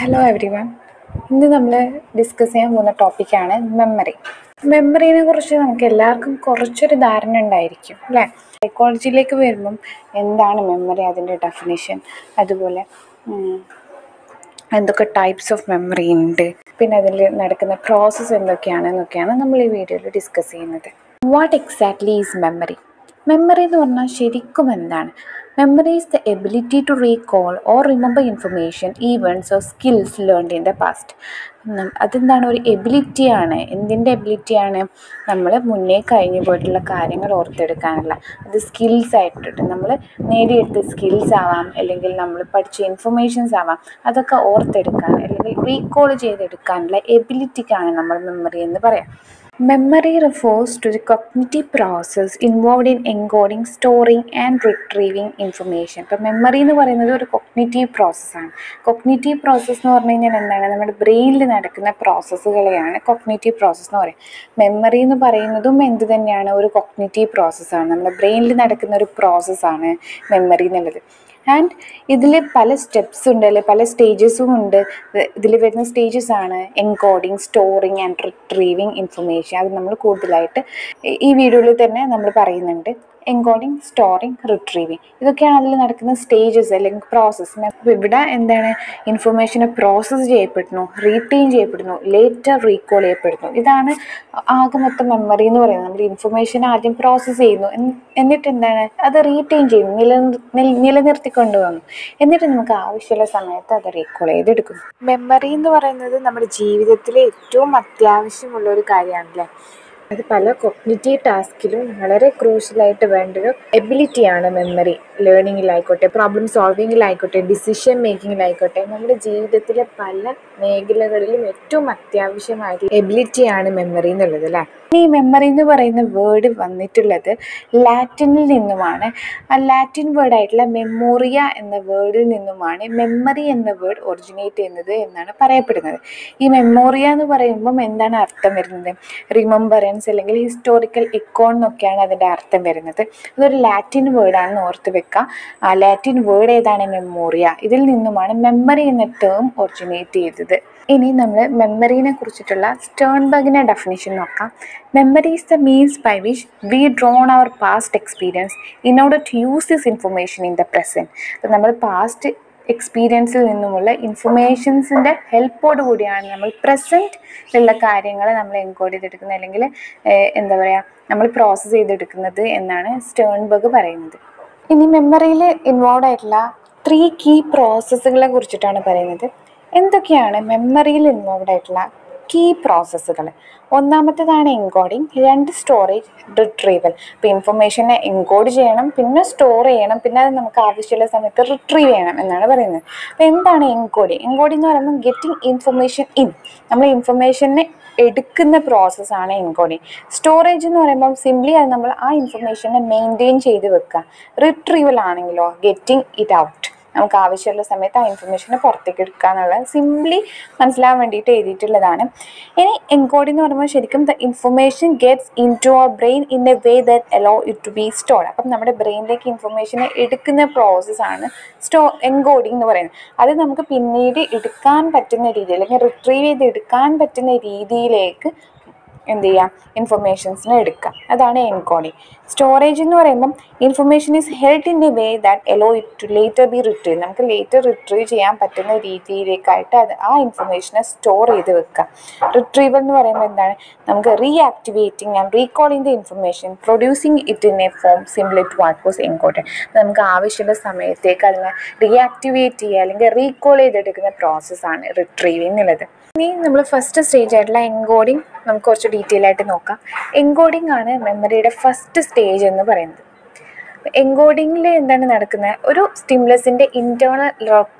Hello every one ഇന്ന് നമ്മൾ discuss ചെയ്യാൻ പോകുന്ന ടോപ്പിക്കാണ് മെമ്മറി മെമ്മറിനെ കുറിച്ച് നമുക്ക് എല്ലാവർക്കും കുറച്ചൊരു ധാരണ ഉണ്ടായിരിക്കും അല്ലേ? സൈക്കോളജിയിലേക്ക് വരുമ്പം എന്താണ് മെമ്മറി അതിന്റെ ഡെഫിനേഷൻ അതുപോലെ എന്തൊക്കെ ടൈപ്സ് ഓഫ് മെമ്മറി ഉണ്ട്? പിന്നെ അതിൽ നടക്കുന്ന പ്രോസസ്സ് എന്തൊക്കെയാണെന്നൊക്കെയാണ് നമ്മൾ ഈ വീഡിയോയിൽ ഡിസ്കസ് ചെയ്യുന്നത്. What exactly is memory memory എന്ന് പറഞ്ഞാൽ ശരിക്കും എന്താണ്? Memory is the ability to recall or remember information events or skills learned in the past അതെന്താണ്? ഒരു എബിലിറ്റിയാണ് എന്തിന്റെ എബിലിറ്റിയാണ് നമ്മൾ മുന്നേ കഴിഞ്ഞു പോയിട്ടുള്ള കാര്യങ്ങൾ ഓർത്തെടുക്കാനുള്ള. അത് സ്കിൽസ് ആയിട്ടിട്ട് നമ്മൾ നേടിയെടുത്ത സ്കിൽസ് ആവാം. അല്ലെങ്കിൽ നമ്മൾ പഠിച്ച ഇൻഫർമേഷൻസ് ആവാം. അതൊക്കെ ഓർത്തെടുക്കാൻ അല്ലെങ്കിൽ റീകോൾ ചെയ്തെടുക്കാനുള്ള എബിലിറ്റിക്കാണ് നമ്മൾ മെമ്മറി എന്ന് പറയാം. Memory refers to the cognitive process involved in encoding storing and retrieving information ഇപ്പം മെമ്മറി എന്ന് പറയുന്നത് ഒരു കൊഗ്നിറ്റീവ് പ്രോസസ്സാണ് കൊഗ്നിറ്റീവ് പ്രോസസ്സ് എന്ന് പറഞ്ഞു കഴിഞ്ഞാൽ എന്താണ്? നമ്മുടെ ബ്രെയിനിൽ നടക്കുന്ന പ്രോസസ്സുകളെയാണ് കൊഗ്നിറ്റീവ് പ്രോസസ്സ് എന്ന് പറയുന്നത് മെമ്മറി എന്ന് പറയുന്നതും എന്ത് തന്നെയാണ്? ഒരു കൊഗ്നിറ്റീവ് പ്രോസസ്സാണ് നമ്മുടെ ബ്രെയിനിൽ നടക്കുന്ന ഒരു പ്രോസസ്സാണ് മെമ്മറി എന്നുള്ളത്. ആൻഡ് ഇതിൽ പല സ്റ്റെപ്സ് ഉണ്ട് അല്ലെ? പല സ്റ്റേജസും ഉണ്ട്. ഇതിൽ വരുന്ന സ്റ്റേജസ് ആണ് encoding storing and retrieving information അത് നമ്മൾ കൂടുതലായിട്ട് ഈ- വീഡിയോയിൽ തന്നെ നമ്മൾ പറയുന്നുണ്ട്. എൻകോഡിങ് സ്റ്റോറിങ് റിട്രീവിങ് ഇതൊക്കെയാണ് അതിൽ നടക്കുന്ന സ്റ്റേജസ് അല്ലെങ്കിൽ പ്രോസസ്സ് അപ്പോൾ ഇവിടെ എന്താണ് ഇൻഫർമേഷനെ പ്രോസസ്സ് ചെയ്യപ്പെടുന്നു റീറ്റെയിൻ ചെയ്യപ്പെടുന്നു ലേറ്റർ റീകോൾ ചെയ്യപ്പെടുന്നു. ഇതാണ് ആകെ മൊത്തം മെമ്മറി എന്ന് പറയുന്നത്. നമ്മൾ ഇൻഫർമേഷൻ ആദ്യം പ്രോസസ്സ് ചെയ്യുന്നു. എന്നിട്ട് എന്താണ് അത് റീറ്റെയിൻ ചെയ്യുന്നു. നിൽ- നിലനിർത്തിക്കൊണ്ട് വന്നു എന്നിട്ട് നമുക്ക് ആവശ്യമുള്ള സമയത്ത് അത് റീകോൾ ചെയ്തെടുക്കുന്നു. മെമ്മറി എന്ന് പറയുന്നത് നമ്മുടെ ജീവിതത്തിലെ ഏറ്റവും അത്യാവശ്യമുള്ള ഒരു കാര്യമാണല്ലേ? അത് പല കൊഗ്നിറ്റീവ് ടാസ്കിലും വളരെ ക്രൂഷ്യലായിട്ട് വേണ്ട ഒരു എബിലിറ്റിയാണ് മെമ്മറി ലേണിങ്ങിലായിക്കോട്ടെ പ്രോബ്ലം സോൾവിങ്ങിലായിക്കോട്ടെ ഡിസിഷൻ മേക്കിങ്ങിലായിക്കോട്ടെ നമ്മുടെ ജീവിതത്തിലെ പല മേഖലകളിലും ഏറ്റവും അത്യാവശ്യമായിട്ടുള്ള എബിലിറ്റിയാണ് മെമ്മറി എന്നുള്ളത് അല്ലേ? ഈ മെമ്മറി എന്ന് പറയുന്ന വേർഡ് വന്നിട്ടുള്ളത് ലാറ്റിനിൽ നിന്നുമാണ്. ആ ലാറ്റിൻ വേർഡായിട്ടുള്ള മെമ്മോറിയ എന്ന വേർഡിൽ നിന്നുമാണ് മെമ്മറി എന്ന വേർഡ് ഒറിജിനേറ്റ് ചെയ്യുന്നത് എന്നാണ് പറയപ്പെടുന്നത്. ഈ മെമ്മോറിയ എന്ന് പറയുമ്പം എന്താണ് അർത്ഥം വരുന്നത്? റിമംബറൻസ് അല്ലെങ്കിൽ ഹിസ്റ്റോറിക്കൽ ഇക്കോൺ എന്നൊക്കെയാണ് അതിന്റെ അർത്ഥം വരുന്നത്. ഇതൊരു ലാറ്റിൻ വേർഡാണെന്ന് ഓർത്ത് വെക്കുക ആ ലാറ്റിൻ വേർഡ് ഏതാണ്? മെമ്മോറിയ ഇതിൽ നിന്നുമാണ് മെമ്മറി എന്ന ടേം ഒറിജിനേറ്റ് ചെയ്തത്. ഇനി നമ്മൾ മെമ്മറീനെ കുറിച്ചിട്ടുള്ള സ്റ്റേൺബർഗിന്റെ ഡെഫിനേഷൻ നോക്കാം. Memory is the means by which we draw on our past experience in order to use this information in the present അപ്പോൾ നമ്മൾ പാസ്റ്റ് എക്സ്പീരിയൻസിൽ നിന്നുമുള്ള ഇൻഫർമേഷൻസിന്റെ ഹെൽപ്പോട് കൂടിയാണ് നമ്മൾ പ്രസന്റ് ഉള്ള കാര്യങ്ങൾ നമ്മൾ എൻകോഡ് ചെയ്തെടുക്കുന്നത് അല്ലെങ്കിൽ എന്താ പറയുക നമ്മൾ പ്രോസസ്സ് ചെയ്തെടുക്കുന്നത് എന്നാണ് സ്റ്റേൺബർഗ് പറയുന്നത്. ഇനി മെമ്മറിയിൽ ഇൻവോൾവ് ആയിട്ടുള്ള ത്രീ കീ പ്രോസസ്സുകളെ കുറിച്ചിട്ടാണ് പറയുന്നത്. എന്തൊക്കെയാണ് മെമ്മറിയിൽ ഇൻവോൾവ് ആയിട്ടുള്ള കീ പ്രോസസ്സുകൾ ഒന്നാമത്തേതാണ് എൻകോഡിങ് രണ്ട് സ്റ്റോറേജ് റിട്രീവൽ ഇപ്പോൾ ഇൻഫർമേഷനെ എൻകോഡ് ചെയ്യണം പിന്നെ സ്റ്റോർ ചെയ്യണം പിന്നെ അത് നമുക്ക് ആവശ്യമുള്ള സമയത്ത് റിട്രീവ് ചെയ്യണം എന്നാണ് പറയുന്നത്. അപ്പോൾ എന്താണ് എൻകോഡിങ് എൻകോഡിങ് എന്ന് പറയുമ്പോൾ ഗെറ്റിംഗ് ഇൻഫർമേഷൻ ഇൻ നമ്മൾ ഇൻഫർമേഷനെ എടുക്കുന്ന പ്രോസസ്സാണ് എൻകോഡിങ് സ്റ്റോറേജ് എന്ന് പറയുമ്പോൾ സിംപ്ലി അത് നമ്മൾ ആ ഇൻഫർമേഷനെ മെയിന്റെയിൻ ചെയ്ത് വെക്കുക. റിട്രീവൽ ആണെങ്കിലോ ഗെറ്റിംഗ് ഇറ്റ് ഔട്ട് നമുക്ക് ആവശ്യമുള്ള സമയത്ത് ആ ഇൻഫർമേഷനെ പുറത്തേക്ക് എടുക്കുക എന്നുള്ളത് സിംപ്ലി മനസ്സിലാവാൻ വേണ്ടിയിട്ട് എഴുതിയിട്ടുള്ളതാണ്. ഇനി എൻകോഡിംഗ് എന്ന് പറയുമ്പോൾ ശരിക്കും the information gets into our brain in a way that allow it to be stored അപ്പം നമ്മുടെ ബ്രെയിനിലേക്ക് ഇൻഫർമേഷനെ എടുക്കുന്ന പ്രോസസ്സാണ് സ്റ്റോ എൻകോഡിംഗ് എന്ന് പറയുന്നത്. അത് നമുക്ക് പിന്നീട് എടുക്കാൻ പറ്റുന്ന രീതിയിൽ അല്ലെങ്കിൽ റിട്രീവ് ചെയ്ത് എടുക്കാൻ പറ്റുന്ന രീതിയിലേക്ക് എന്ത് ചെയ്യാം? ഇൻഫർമേഷൻസിനെ എടുക്കാം അതാണ് എൻകോഡിങ് സ്റ്റോറേജ് എന്ന് പറയുമ്പം information is held in the way that allow it to later be retrieve നമുക്ക് ലേറ്റർ റിട്രീവ് ചെയ്യാൻ പറ്റുന്ന രീതിയിലേക്കായിട്ട് അത് ആ ഇൻഫർമേഷനെ സ്റ്റോർ ചെയ്ത് വെക്കുക. റിട്രീവൽ എന്ന് പറയുമ്പോൾ എന്താണ്? നമുക്ക് reactivating and recalling the information producing it in a form similar to what was encode നമുക്ക് ആവശ്യമുള്ള സമയത്തേക്ക് അതിനെ റീആക്ടിവേറ്റ് ചെയ്യുക അല്ലെങ്കിൽ റീകോൾ ചെയ്തെടുക്കുന്ന പ്രോസസ്സാണ് റിട്രീവിംഗ് എന്നുള്ളത്. ഇനി നമ്മൾ ഫസ്റ്റ് സ്റ്റേജ് ആയിട്ടുള്ള എൻകോഡിങ് നമുക്ക് കുറച്ച് ഡീറ്റെയിൽ ആയിട്ട് നോക്കാം. എൻകോഡിംഗ് ആണ് മെമ്മറിയുടെ ഫസ്റ്റ് സ്റ്റേജ് എന്ന് പറയുന്നത്. എൻകോഡിങ്ങിൽ എന്താണ് നടക്കുന്നത് ഒരു സ്റ്റിംലസിന്റെ ഇന്റേർണൽ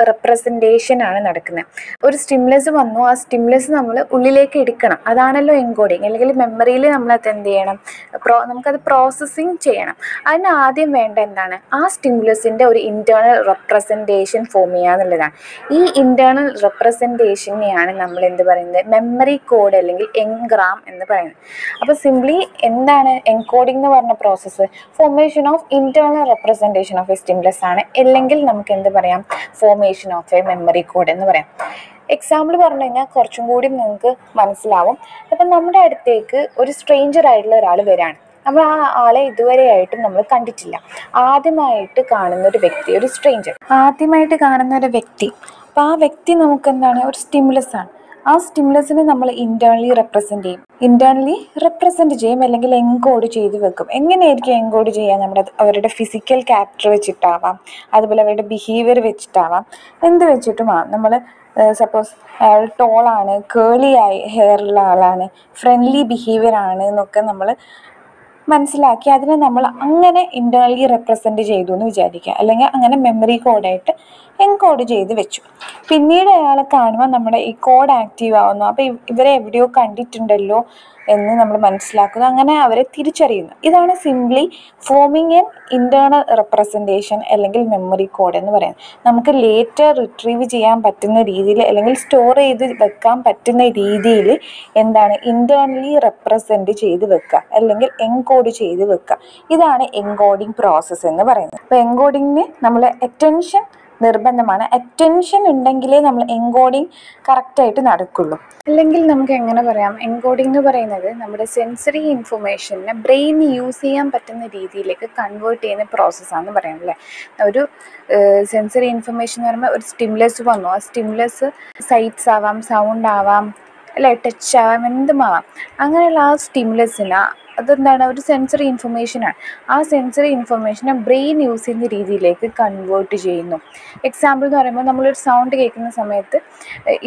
റെപ്രസെന്റേഷൻ ആണ് നടക്കുന്നത് ഒരു സ്റ്റിംലസ് വന്നു ആ സ്റ്റിംലസ് നമ്മൾ ഉള്ളിലേക്ക് എടുക്കണം. അതാണല്ലോ എൻകോഡിങ്. അല്ലെങ്കിൽ മെമ്മറിയിൽ നമ്മളത് എന്ത് ചെയ്യണം? പ്രോ നമുക്കത് പ്രോസസ്സിങ് ചെയ്യണം. അതിന് ആദ്യം വേണ്ട എന്താണ്? ആ സ്റ്റിംലസിന്റെ ഒരു ഇന്റേർണൽ റെപ്രസെന്റേഷൻ ഫോം ചെയ്യുക എന്നുള്ളതാണ്. ഈ ഇന്റേർണൽ റെപ്രസെന്റേഷനെയാണ് നമ്മൾ എന്ത് പറയുന്നത്? മെമ്മറി കോഡ് അല്ലെങ്കിൽ എൻഗ്രാം എന്ന് പറയുന്നത്. അപ്പോൾ സിംപ്ലി എന്താണ് എൻകോഡിംഗ് എന്ന് പറഞ്ഞ process formation of internal representation of a stimulus ആണ്. അല്ലെങ്കിൽ നമുക്ക് എന്ത് പറയാം? Formation of a memory code എന്ന് പറയാം. എക്സാമ്പിൾ പറഞ്ഞു കഴിഞ്ഞാൽ കുറച്ചും കൂടി നിങ്ങൾക്ക് മനസ്സിലാവും. അപ്പം നമ്മുടെ അടുത്തേക്ക് ഒരു സ്ട്രേഞ്ചർ ആയിട്ടുള്ള ഒരാൾ വരാണ്. നമ്മൾ ആ ആളെ ഇതുവരെയായിട്ടും നമ്മൾ കണ്ടിട്ടില്ല. ആദ്യമായിട്ട് കാണുന്ന ഒരു വ്യക്തി ഒരു സ്ട്രേഞ്ചർ ആദ്യമായിട്ട് കാണുന്ന ഒരു വ്യക്തി. അപ്പോൾ ആ വ്യക്തി നമുക്ക് എന്താണ്? ഒരു സ്റ്റിമുലസ് ആണ്. ആ സ്റ്റിമുലസിനെ നമ്മൾ ഇന്റേണലി റെപ്രസെന്റ് ചെയ്യും. ഇന്റേണലി റെപ്രസെന്റ് ചെയ്യും അല്ലെങ്കിൽ എൻകോഡ് ചെയ്ത് വെക്കും. എങ്ങനെയായിരിക്കും എൻകോഡ് ചെയ്യുക നമ്മുടെ അവരുടെ ഫിസിക്കൽ ക്യാരക്ടർ വെച്ചിട്ടാവാം. അതുപോലെ അവരുടെ ബിഹേവിയർ വെച്ചിട്ടാവാം. എന്ത് വെച്ചിട്ടുമാവാം നമ്മൾ സപ്പോസ് അയാൾ ടോളാണ് കേളി ആയി ഹെയറുള്ള ആളാണ് ഫ്രണ്ട്ലി ബിഹേവിയർ ആണ് എന്നൊക്കെ നമ്മൾ മനസ്സിലാക്കി അതിനെ നമ്മൾ അങ്ങനെ ഇന്റേർണലി റെപ്രസെന്റ് ചെയ്തു എന്ന് വിചാരിക്കുക. അല്ലെങ്കിൽ അങ്ങനെ മെമ്മറി കോഡായിട്ട് എൻകോഡ് ചെയ്ത് വെച്ചു. പിന്നീട് അയാളെ കാണുമ്പോൾ നമ്മുടെ ഈ കോഡ് ആക്റ്റീവ് ആവുന്നു. അപ്പോൾ ഇവരെ എവിടെയോ കണ്ടിട്ടുണ്ടല്ലോ എന്ന് നമ്മൾ മനസ്സിലാക്കുന്നു. അങ്ങനെ അവരെ തിരിച്ചറിയുന്നു. ഇതാണ് simply forming an internal representation അല്ലെങ്കിൽ മെമ്മറി കോഡ് എന്ന് പറയുന്നത്. നമുക്ക് ലേറ്റർ റിട്രീവ് ചെയ്യാൻ പറ്റുന്ന രീതിയിൽ അല്ലെങ്കിൽ സ്റ്റോർ ചെയ്ത് വെക്കാൻ പറ്റുന്ന രീതിയിൽ എന്താണ് ഇന്റേർണലി റെപ്രസെന്റ് ചെയ്ത് വെക്കുക. അല്ലെങ്കിൽ എൻകോഡ് ചെയ്ത് വെക്കുക ഇതാണ് എൻകോഡിങ് പ്രോസസ്സ് എന്ന് പറയുന്നത്. അപ്പോൾ എൻകോഡിങ്ങിന് നമ്മൾ അറ്റൻഷൻ നിർബന്ധമാണ്. അറ്റൻഷൻ ഉണ്ടെങ്കിലേ നമ്മൾ എൻകോഡിങ് കറക്റ്റായിട്ട് നടക്കുള്ളൂ. അല്ലെങ്കിൽ നമുക്ക് എങ്ങനെ പറയാം? എൻകോഡിംഗ് എന്ന് പറയുന്നത് നമ്മുടെ സെൻസറി ഇൻഫർമേഷനെ ബ്രെയിൻ യൂസ് ചെയ്യാൻ പറ്റുന്ന രീതിയിലേക്ക് കൺവേർട്ട് ചെയ്യുന്ന പ്രോസസ്സാണെന്ന് പറയാം അല്ലേ? ഒരു സെൻസറി ഇൻഫർമേഷൻ എന്ന് പറയുമ്പോൾ ഒരു സ്റ്റിമുലസ് വന്നു. ആ സ്റ്റിമുലസ് സൈറ്റ്സ് ആവാം സൗണ്ട് ആവാം അല്ലെ ടച്ച് ആവാം എന്തുമാവാം. അങ്ങനെയുള്ള ആ സ്റ്റിമുലസിന് അതെന്താണ്? ഒരു സെൻസറി ഇൻഫർമേഷനാണ് ആ സെൻസറി ഇൻഫർമേഷനെ ബ്രെയിൻ യൂസ് ചെയ്യുന്ന രീതിയിലേക്ക് കൺവേർട്ട് ചെയ്യുന്നു. എക്സാമ്പിൾ എന്ന് പറയുമ്പോൾ നമ്മളൊരു സൗണ്ട് കേൾക്കുന്ന സമയത്ത്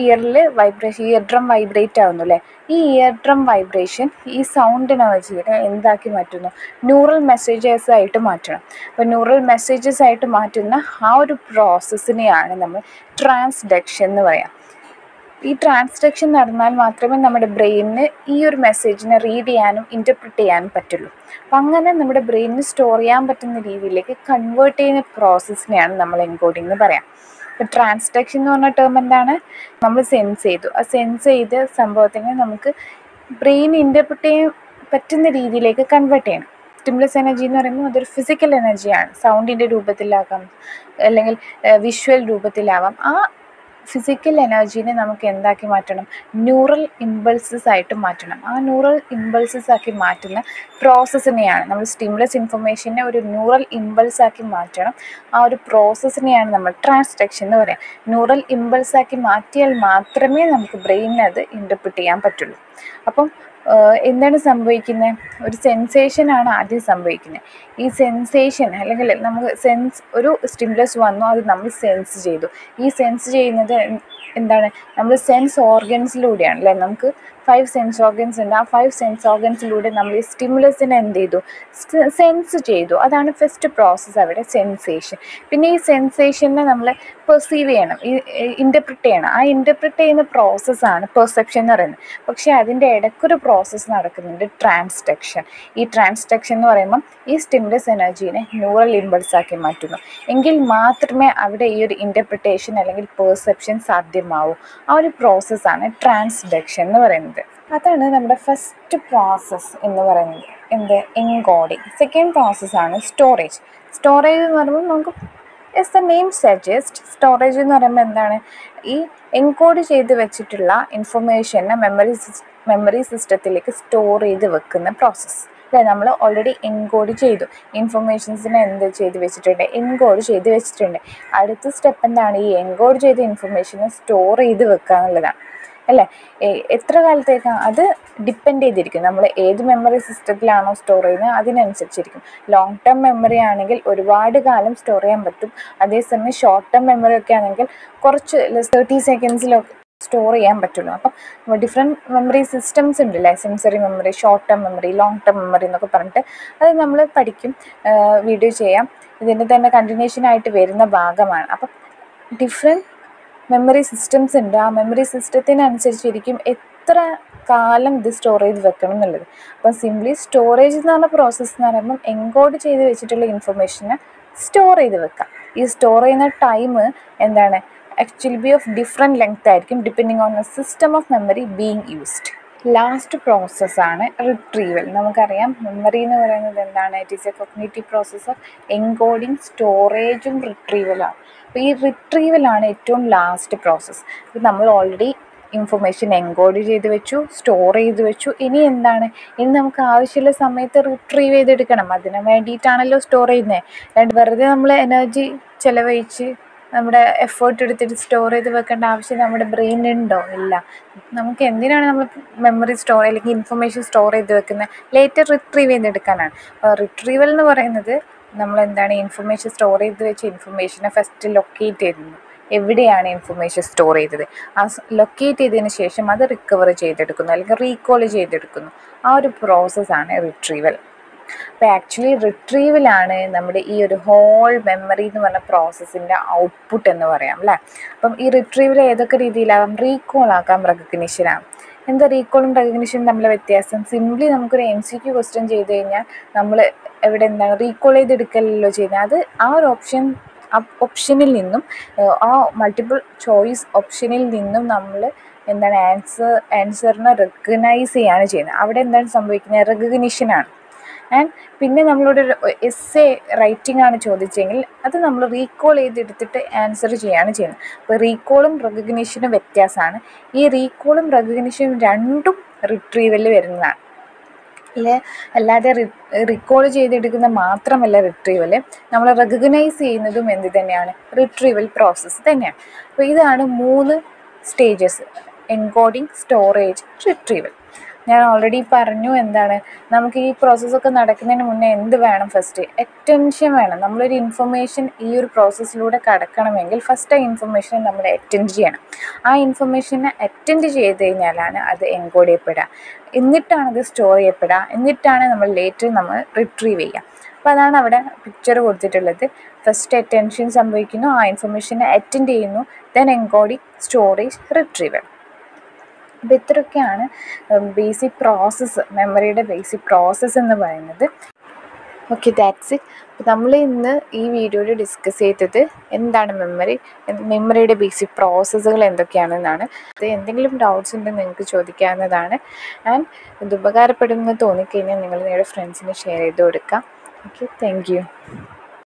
ഇയറിൽ വൈബ്രേഷൻ ഇയർ ഡ്രം വൈബ്രേറ്റ് ആവുന്നു അല്ലേ? ഈ ഇയർ ഡ്രം വൈബ്രേഷൻ ഈ സൗണ്ടിനെ വെച്ചിട്ട് എന്താക്കി മാറ്റുന്നു? ന്യൂറൽ മെസ്സേജസ് ആയിട്ട് മാറ്റണം. അപ്പോൾ ന്യൂറൽ മെസ്സേജസ് ആയിട്ട് മാറ്റുന്ന ആ ഒരു പ്രോസസ്സിനെയാണ് നമ്മൾ ട്രാൻസ്ഡക്ഷൻ എന്ന് പറയാം. ഈ ട്രാൻസ്ഡക്ഷൻ നടന്നാൽ മാത്രമേ നമ്മുടെ ബ്രെയിനിന് ഈ ഒരു മെസ്സേജിനെ റീഡ് ചെയ്യാനും ഇന്റർപ്രിറ്റ് ചെയ്യാനും പറ്റുള്ളൂ. അപ്പം അങ്ങനെ നമ്മുടെ ബ്രെയിനിന് സ്റ്റോർ ചെയ്യാൻ പറ്റുന്ന രീതിയിലേക്ക് കൺവേർട്ട് ചെയ്യുന്ന പ്രോസസ്സിനെയാണ് നമ്മൾ എൻകോഡിംഗ് എന്ന് പറയാം. ഇപ്പം ട്രാൻസ്ഡക്ഷൻ എന്ന് പറഞ്ഞ ടേം എന്താണ്? നമ്മൾ സെൻസ് ചെയ്തു. ആ സെൻസ് ചെയ്ത സംഭവത്തിനെ നമുക്ക് ബ്രെയിൻ ഇന്റർപ്രിറ്റ് ചെയ്യാൻ പറ്റുന്ന രീതിയിലേക്ക് കൺവേർട്ട് ചെയ്യണം. സ്റ്റിമുലസ് എനർജി എന്ന് പറയുമ്പോൾ അതൊരു ഫിസിക്കൽ എനർജിയാണ് സൗണ്ടിന്റെ രൂപത്തിലാകാം അല്ലെങ്കിൽ വിഷ്വൽ രൂപത്തിലാവാം. ആ ഫിസിക്കൽ എനർജീനെ നമുക്ക് എന്താക്കി മാറ്റണം? ന്യൂറൽ ഇമ്പൾസസ് ആയിട്ട് മാറ്റണം. ആ ന്യൂറൽ ഇമ്പൾസസ് ആക്കി മാറ്റുന്ന പ്രോസസ്സിനെയാണ് നമ്മൾ സ്റ്റിമുലസ് ഇൻഫർമേഷനെ ഒരു ന്യൂറൽ ഇമ്പൾസ് ആക്കി മാറ്റണം. ആ ഒരു പ്രോസസ്സിനെയാണ് നമ്മൾ ട്രാൻസ്ഡക്ഷൻ എന്ന് പറയാം. ന്യൂറൽ ഇമ്പൾസ് ആക്കി മാറ്റിയാൽ മാത്രമേ നമുക്ക് ബ്രെയിനിന് അത് ഇന്റർപ്രിറ്റ് ചെയ്യാൻ പറ്റുള്ളൂ. അപ്പം എന്താണ് സംഭവിക്കുന്നത് ഒരു സെൻസേഷനാണ് ആദ്യം സംഭവിക്കുന്നത് ഈ സെൻസേഷൻ അല്ലെങ്കിൽ നമുക്ക് സെൻസ് ഒരു സ്റ്റിമുലസ് വന്നു അത് നമ്മൾ സെൻസ് ചെയ്തു. ഈ സെൻസ് ചെയ്യുന്നത് എന്താണ്? നമ്മൾ സെൻസ് ഓർഗൻസിലൂടെയാണ് അല്ലേ? നമുക്ക് ഫൈവ് സെൻസ് ഓർഗൻസ് ഉണ്ട്. ആ ഫൈവ് സെൻസ് ഓർഗൻസിലൂടെ നമ്മൾ ഈ സ്റ്റിമുലസിനെ എന്ത് ചെയ്തു? സെൻസ് ചെയ്തു. അതാണ് ഫസ്റ്റ് പ്രോസസ്സ് അവിടെ സെൻസേഷൻ പിന്നെ ഈ സെൻസേഷനെ നമ്മൾ പെർസീവ് ചെയ്യണം. ഇന്റർപ്രിറ്റ് ചെയ്യണം. ആ ഇന്റർപ്രിറ്റ് ചെയ്യുന്ന പ്രോസസ്സാണ് പെർസെപ്ഷൻ എന്ന് പറയുന്നത്. പക്ഷേ അതിന്റെ ഇടയ്ക്കൊരു പ്രോസസ്സ് നടക്കുന്നുണ്ട് ട്രാൻസ്ഡക്ഷൻ ഈ ട്രാൻസ്ഡക്ഷൻ എന്ന് പറയുമ്പം ഈ സ്റ്റിമുലസ് എനർജീനെ ന്യൂറൽ ഇമ്പൾസ് ആക്കി മാറ്റുന്നു. എങ്കിൽ മാത്രമേ അവിടെ ഈ ഒരു ഇന്റർപ്രിറ്റേഷൻ അല്ലെങ്കിൽ പെർസെപ്ഷൻ സാധ്യമാവൂ. ആ ഒരു പ്രോസസ്സാണ് ട്രാൻസ്ഡക്ഷൻ എന്ന് പറയുന്നത്. അതാണ് നമ്മുടെ ഫസ്റ്റ് പ്രോസസ്സ് എന്ന് പറയുന്നത്. എന്ത്? എൻകോഡിങ് സെക്കൻഡ് പ്രോസസ്സാണ് സ്റ്റോറേജ് സ്റ്റോറേജ് എന്ന് പറയുമ്പോൾ നമുക്ക് as the name suggest storage എന്ന് പറയുമ്പോൾ എന്താണ്? ഈ എൻകോഡ് ചെയ്ത് വെച്ചിട്ടുള്ള ഇൻഫർമേഷനെ മെമ്മറി മെമ്മറി സിസ്റ്റത്തിലേക്ക് സ്റ്റോർ ചെയ്ത് വെക്കുന്ന പ്രോസസ്സ് നമ്മൾ ഓൾറെഡി എൻകോഡ് ചെയ്തു. ഇൻഫർമേഷൻസിനെ എന്ത് ചെയ്ത് വെച്ചിട്ടുണ്ട്? എൻകോഡ് ചെയ്ത് വെച്ചിട്ടുണ്ട്. അടുത്ത സ്റ്റെപ്പ് എന്താണ്? ഈ എൻകോഡ് ചെയ്ത ഇൻഫർമേഷനെ സ്റ്റോർ ചെയ്ത് വെക്കുക എന്നുള്ളതാണ്. അല്ലേ? എത്ര കാലത്തേക്കാണ് അത് ഡിപ്പെൻഡ് ചെയ്തിരിക്കും. നമ്മൾ ഏത് മെമ്മറി സിസ്റ്റത്തിലാണോ സ്റ്റോർ ചെയ്യുന്നത്? അതിനനുസരിച്ചിരിക്കും. ലോങ് ടേം മെമ്മറി ആണെങ്കിൽ ഒരുപാട് കാലം സ്റ്റോർ ചെയ്യാൻ പറ്റും. അതേസമയം ഷോർട്ട് ടേം മെമ്മറി ഒക്കെ ആണെങ്കിൽ കുറച്ച് തേർട്ടി സെക്കൻഡ്സിലൊക്കെ സ്റ്റോർ ചെയ്യാൻ പറ്റുള്ളൂ. അപ്പം ഡിഫറെന്റ് മെമ്മറി സിസ്റ്റംസ് ഉണ്ടല്ലേ? Sensory memory short term memory long term memory എന്നൊക്കെ പറഞ്ഞിട്ട് അത് നമ്മൾ പഠിക്കും. വീഡിയോ ചെയ്യാം. ഇതിന്റെ തന്നെ കണ്ടിന്യൂഷൻ ആയിട്ട് വരുന്ന ഭാഗമാണ്. അപ്പം ഡിഫറെന്റ് മെമ്മറി സിസ്റ്റംസ് ഉണ്ട്. ആ മെമ്മറി സിസ്റ്റത്തിനനുസരിച്ചിരിക്കും എത്ര കാലം ഇത് ചെയ്ത് വെക്കണം എന്നുള്ളത്. അപ്പം സിംപ്ലി സ്റ്റോറേജ് എന്ന് പറഞ്ഞ പ്രോസസ്സ് എന്ന് പറയുമ്പം എൻകോഡ് ചെയ്ത് വെച്ചിട്ടുള്ള ഇൻഫർമേഷനെ സ്റ്റോർ ചെയ്ത് വെക്കാം. ഈ സ്റ്റോർ ചെയ്യുന്ന ടൈം എന്താണ്? Actually be of different length ആയിരിക്കും depending on the system of memory being used last പ്രോസസ്സാണ് റിട്രീവൽ നമുക്കറിയാം മെമ്മറി എന്ന് പറയുന്നത് എന്താണ്? It is a cognitive process of encoding സ്റ്റോറേജും റിട്രീവലാണ് അപ്പോൾ ഈ റിട്രീവലാണ് ഏറ്റവും ലാസ്റ്റ് പ്രോസസ്സ് അപ്പോൾ നമ്മൾ ഓൾറെഡി ഇൻഫർമേഷൻ എൻകോഡ് ചെയ്ത് വെച്ചു സ്റ്റോർ ചെയ്ത് വെച്ചു. ഇനി എന്താണ്? ഇനി നമുക്ക് ആവശ്യമുള്ള സമയത്ത് റിട്രീവ് ചെയ്തെടുക്കണം. അതിന് വേണ്ടിയിട്ടാണല്ലോ സ്റ്റോർ ചെയ്യുന്നത് വെറുതെ നമ്മൾ എനർജി ചിലവഴിച്ച് നമ്മുടെ എഫേർട്ട് എടുത്തിട്ട് സ്റ്റോർ ചെയ്ത് വെക്കേണ്ട ആവശ്യം നമ്മുടെ ബ്രെയിനുണ്ടോ ഇല്ല. നമുക്ക് എന്തിനാണ് നമ്മൾ മെമ്മറി സ്റ്റോർ അല്ലെങ്കിൽ ഇൻഫർമേഷൻ സ്റ്റോർ ചെയ്ത് വെക്കുന്നത് ലേറ്റർ റിട്രീവ് ചെയ്തെടുക്കാനാണ്. അപ്പോൾ റിട്രീവൽ എന്ന് പറയുന്നത് നമ്മൾ എന്താണ് ഇൻഫർമേഷൻ സ്റ്റോർ ചെയ്ത് വെച്ച ഇൻഫർമേഷനെ ഫസ്റ്റ് ലൊക്കേറ്റ് ചെയ്യുന്നു. എവിടെയാണ് ഇൻഫർമേഷൻ സ്റ്റോർ ചെയ്തത്? ആ ലൊക്കേറ്റ് ചെയ്തതിന് ശേഷം അത് റിക്കവർ ചെയ്തെടുക്കുന്നു അല്ലെങ്കിൽ റീകോൾ ചെയ്തെടുക്കുന്നു. ആ ഒരു പ്രോസസ്സാണ് റിട്രീവൽ അപ്പോൾ ആക്ച്വലി റിട്രീവിലാണ് നമ്മുടെ ഈ ഒരു ഹോൾ മെമ്മറി എന്ന് പറഞ്ഞ പ്രോസസ്സിന്റെ ഔട്ട്പുട്ട് എന്ന് പറയാം അല്ലേ അപ്പം ഈ റിട്രീവിൽ ഏതൊക്കെ രീതിയിലാകാം റീകോൾ ആക്കാം റെക്കഗ്നിഷൻ ആകാം എന്താ റീകോളും റെക്കഗ്നിഷനും തമ്മിലെ വ്യത്യാസം? സിംപ്ലി നമുക്കൊരു എം സി ക്യു ക്വസ്റ്റ്യൻ ചെയ്ത് കഴിഞ്ഞാൽ നമ്മൾ എവിടെ എന്താണ് റീകോൾ ചെയ്തെടുക്കലല്ലോ ചെയ്യുന്നത്. അത് ആ ഒരു ഓപ്ഷൻ ഓപ്ഷനിൽ നിന്നും ആ മൾട്ടിപ്പിൾ ചോയ്സ് ഓപ്ഷനിൽ നിന്നും നമ്മൾ എന്താണ് ആൻസർ ആൻസറിനെ റെക്കഗ്നൈസ് ചെയ്യാണ് ചെയ്യുന്നത്. അവിടെ എന്താണ് സംഭവിക്കുന്നത്? റെക്കഗ്നിഷനാണ് ആൻഡ് പിന്നെ നമ്മളോട് എസ് എ റൈറ്റിംഗ് ആണ് ചോദിച്ചെങ്കിൽ അത് നമ്മൾ റീകോൾ ചെയ്തെടുത്തിട്ട് ആൻസർ ചെയ്യുകയാണ് ചെയ്യുന്നത്. അപ്പോൾ റീകോളും റെക്കഗ്നീഷനും വ്യത്യാസമാണ്. ഈ റീകോളും റെക്കഗ്നീഷനും രണ്ടും റിട്രീവലിൽ വരുന്നതാണ്. അല്ലെ അല്ലാതെ റിക്കോൾ ചെയ്തെടുക്കുന്ന മാത്രമല്ല റിട്രീവൽ നമ്മൾ റെക്കഗ്നൈസ് ചെയ്യുന്നതും എന്ത് തന്നെയാണ്? റിട്രീവൽ പ്രോസസ്സ് തന്നെയാണ്. അപ്പോൾ ഇതാണ് മൂന്ന് സ്റ്റേജസ് എൻകോഡിങ് സ്റ്റോറേജ് റിട്രീവൽ ഞാൻ ഓൾറെഡി പറഞ്ഞു എന്താണ് നമുക്ക് ഈ പ്രോസസ്സൊക്കെ നടക്കുന്നതിന് മുന്നേ എന്ത് വേണം ഫസ്റ്റ് അറ്റൻഷൻ വേണം. നമ്മളൊരു ഇൻഫർമേഷൻ ഈ ഒരു പ്രോസസ്സിലൂടെ കടക്കണമെങ്കിൽ ഫസ്റ്റ് ആ ഇൻഫർമേഷൻ നമ്മൾ അറ്റൻഡ് ചെയ്യണം. ആ ഇൻഫർമേഷനെ അറ്റൻഡ് ചെയ്ത് കഴിഞ്ഞാലാണ് അത് എൻകോഡ് ചെയ്യപ്പെടുക. എന്നിട്ടാണ് അത് സ്റ്റോർ ചെയ്യപ്പെടുക. എന്നിട്ടാണ് നമ്മൾ ലേറ്റർ നമ്മൾ റിട്രീവ് ചെയ്യുക. അപ്പോൾ അതാണ് അവിടെ പിക്ചർ കൊടുത്തിട്ടുള്ളത്. ഫസ്റ്റ് അറ്റൻഷൻ സംഭവിക്കുന്നു ആ ഇൻഫർമേഷനെ അറ്റൻഡ് ചെയ്യുന്നു ദെൻ എൻകോഡിങ് സ്റ്റോറേജ് റിട്രീവൽ അപ്പോൾ ഇത്രയൊക്കെയാണ് ബേസിക് പ്രോസസ്സ് മെമ്മറിയുടെ ബേസിക് പ്രോസസ്സ് എന്ന് പറയുന്നത്. ഓക്കെ ദാറ്റ്സ് ഇറ്റ് അപ്പോൾ നമ്മൾ ഇന്ന് ഈ വീഡിയോയിൽ ഡിസ്കസ് ചെയ്തത് എന്താണ് മെമ്മറി മെമ്മറിയുടെ ബേസിക് പ്രോസസ്സുകൾ എന്തൊക്കെയാണെന്നാണ്. അത് എന്തെങ്കിലും ഡൗട്ട്സ് ഉണ്ടെങ്കിൽ നിങ്ങൾക്ക് ചോദിക്കാവുന്നതാണ്. ആൻഡ് ഇത് ഉപകാരപ്പെടുമെന്ന് തോന്നിക്കഴിഞ്ഞാൽ നിങ്ങൾ നിങ്ങളുടെ ഫ്രണ്ട്സിന് ഷെയർ ചെയ്ത് കൊടുക്കാം. Okay thank